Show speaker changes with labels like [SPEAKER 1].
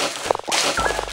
[SPEAKER 1] すいません。